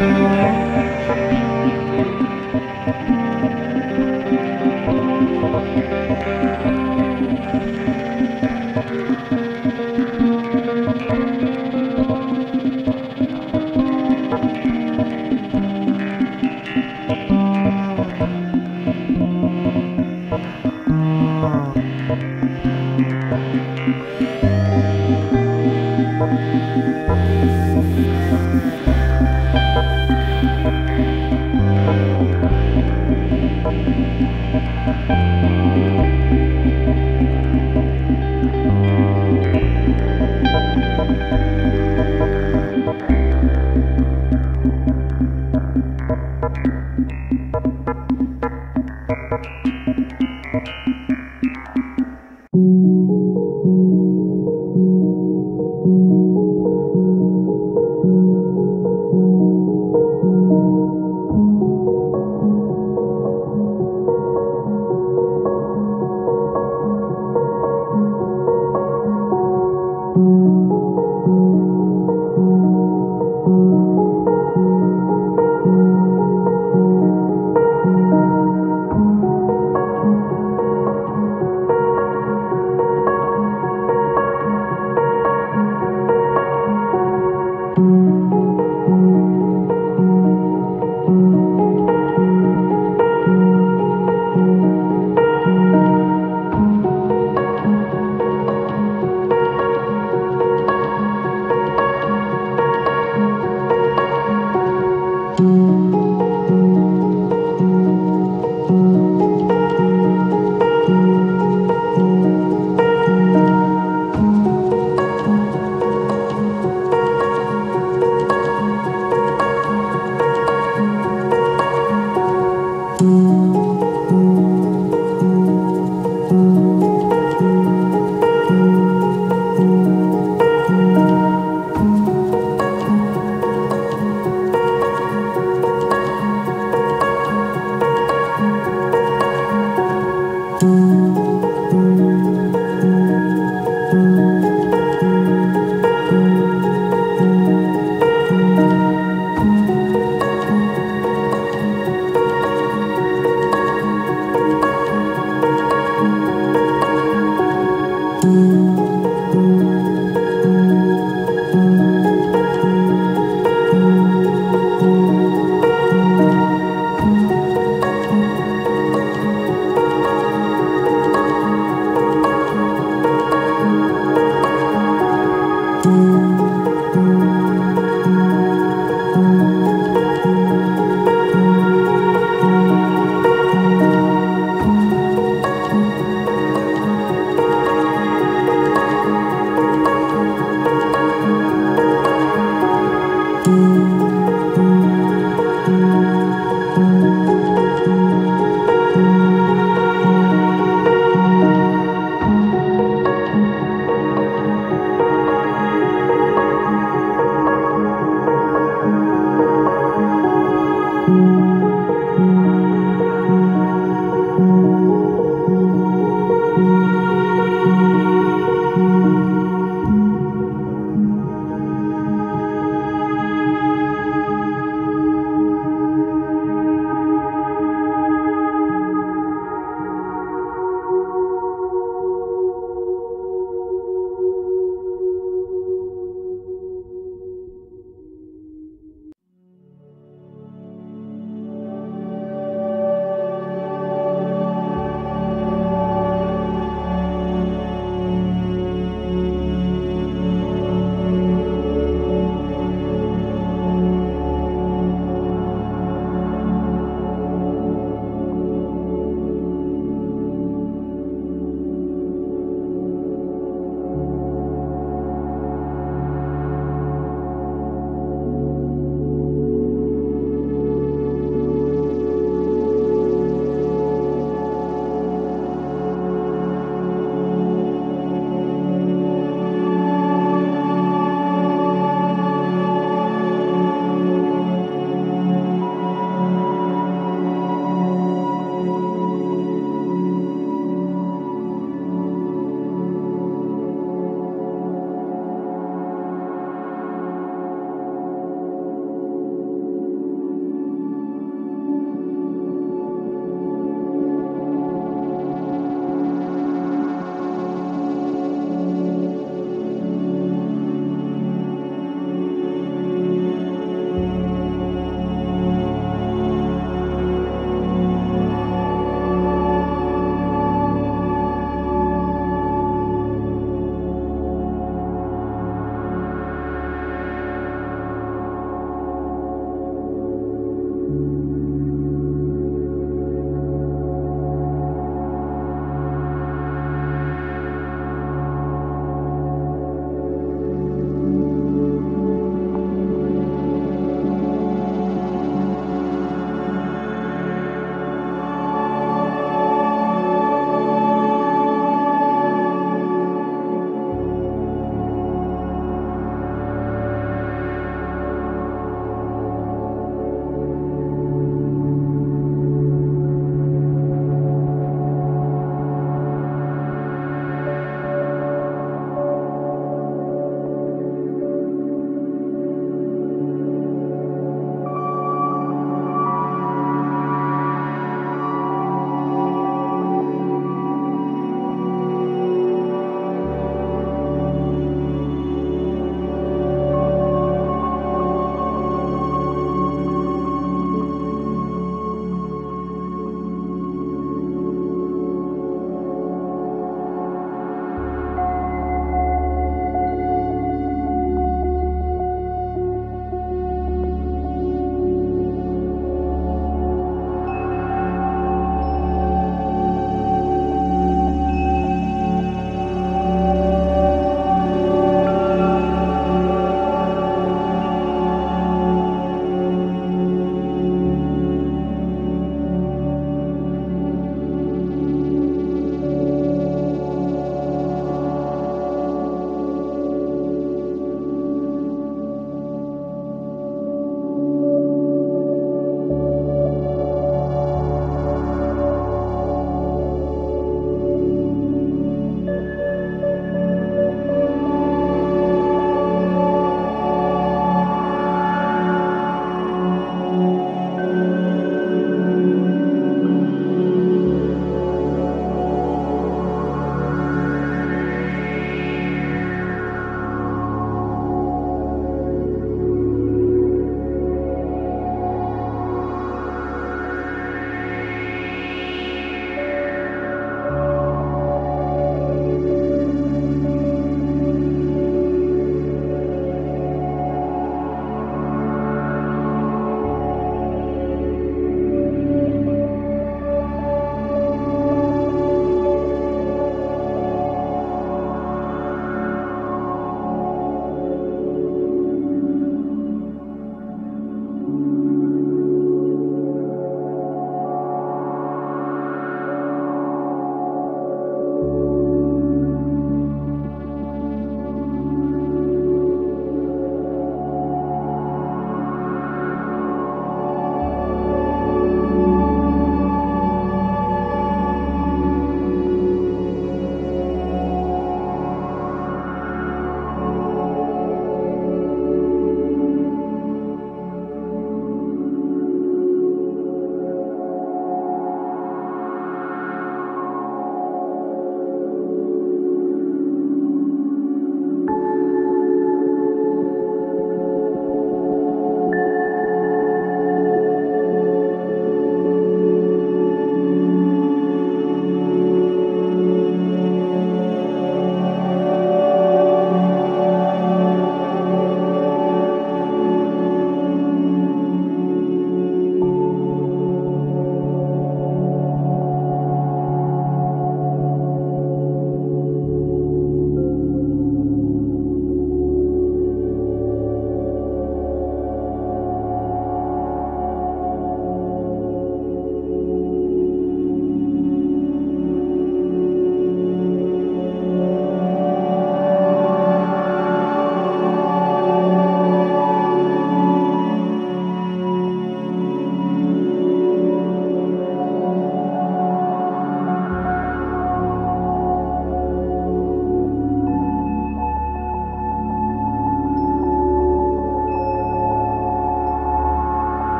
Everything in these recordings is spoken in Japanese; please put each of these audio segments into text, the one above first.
Música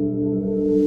Thank